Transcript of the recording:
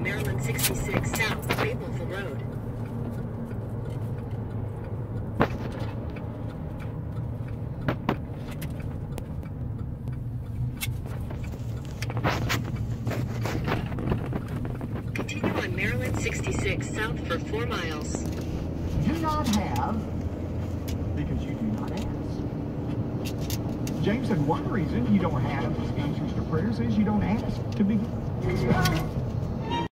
Maryland 66 South, Mapleville Road. Continue on Maryland 66 South for 4 miles. Do not have because you do not ask. James said one reason you don't have prayers is you don't ask to begin.